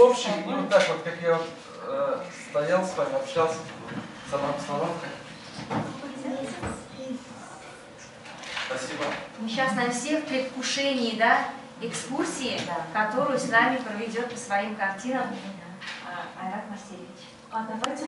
общий, ну вот так вот, как я вот э, стоял с вами, общался, салам, салам. Спасибо. Мы сейчас на всех предвкушении, да, экскурсии, которую с нами проведет по своим картинам э, Айрат Марселевич. А давайте